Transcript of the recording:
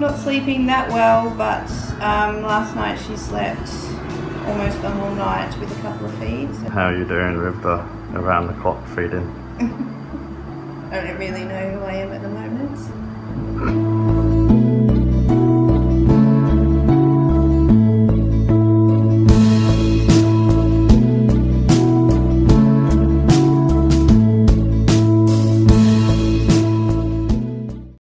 Not sleeping that well, but um, last night she slept almost the whole night with a couple of feeds. How are you doing with the around the clock feeding? I don't really know who I am at the moment.